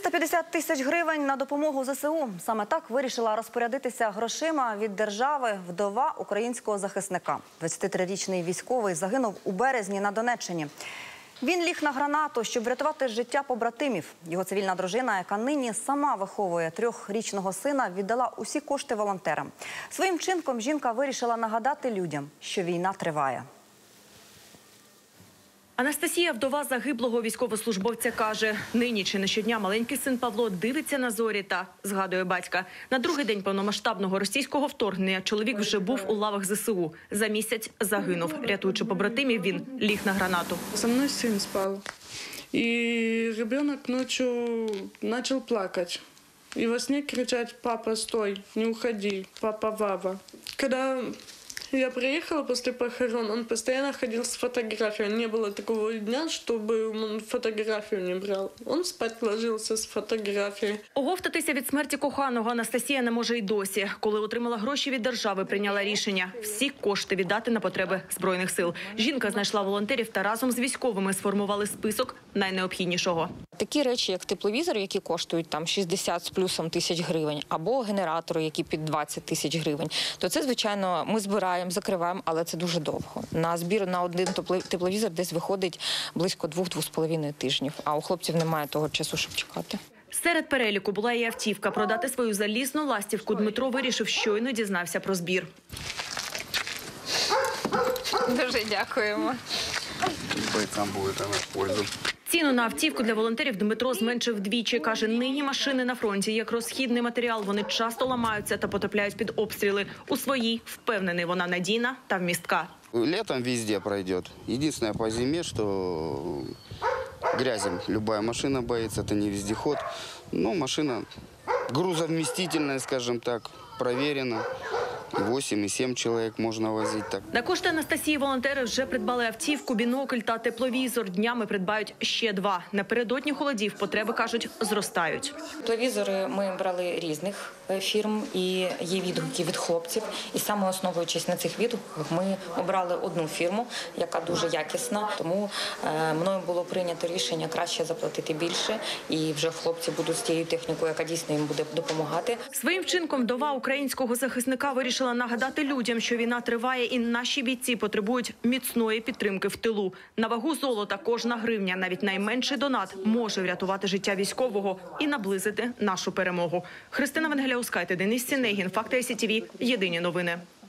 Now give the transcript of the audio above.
350 тисяч гривень на допомогу ЗСУ. Саме так вирішила розпорядитися грошима від держави вдова українського захисника. 23-річний військовий загинув у березні на Донеччині. Він ліг на гранату, щоб врятувати життя побратимів. Його цивільна дружина, яка нині сама виховує трьохрічного сина, віддала усі кошти волонтерам. Своїм чинком жінка вирішила нагадати людям, що війна триває. Анастасія, вдова загиблого військовослужбовця, каже: нині чи не щодня маленький син Павло дивиться на зорі та згадує батька. На другий день повномасштабного російського вторгнення чоловік вже був у лавах ЗСУ. За місяць загинув. Рятуючи побратимів, він ліг на гранату. Со мной сын спал. И ребенок ночью начал плакать. И во сне кричать «Папа, стой, не уходи, папа Вава». Когда я приехала после похорон, он постоянно ходил с фотографией. Не было такого дня, чтобы он фотографию не брал. Он спать ложился с фотографией. Оговтатися від смерті коханого Анастасія не може й досі. Коли отримала гроші від держави, прийняла рішення всі кошти віддати на потреби збройних сил. Жінка знайшла волонтерів та разом з військовими сформували список найнеобхіднішого. Такі речі, як тепловізори, які коштують там 60 з плюсом тисяч гривень, або генератори, які під 20 тисяч гривень, то це звичайно ми збираємо, закриваємо, але це дуже довго. На збір на один тепло- тепловізор десь виходить близько двох-двох з половиною тижнів. А у хлопців немає того часу, щоб чекати. Серед переліку була і автівка. Продати свою залізну ластівку Дмитро вирішив, щойно дізнався про збір. Дуже дякуємо. бойцам будет она в пользу. Ціну на автівку для волонтерів Дмитро зменшив вдвічі. Каже, нині машини на фронті як розхідний матеріал. Вони часто ламаються та потрапляють під обстріли. У своїй впевнений, вона надійна та вмістка. Летом везде пройдет. Единственное по зиме, что грязи любая машина боится, это не вездеход. Но машина грузовместительная, скажем так, проверена. И 8, и 7 человек можно возить так. На кошти Анастасії волонтери вже придбали автівку, бінокль та тепловізор. Днями придбають ще два. Напередодні холодів потреби кажуть зростають. Тепловізори ми брали різних е, фірм і є відгуки від хлопців. І саме основуючись на цих відгуках, ми обрали одну фірму, яка дуже якісна. Тому е, мною було прийнято рішення краще заплатити більше, і вже хлопці будуть з тією технікою, яка дійсно їм буде допомагати. Своїм вчинком вдова українського захисника вирішила нагадати людям, що війна триває, і наші бійці потребують міцної підтримки в тилу. На вагу золота кожна гривня, навіть найменший донат, може врятувати життя військового і наблизити нашу перемогу. Христина Венгеляускайте, Денис Сінегін, Факти ICTV. Єдині новини.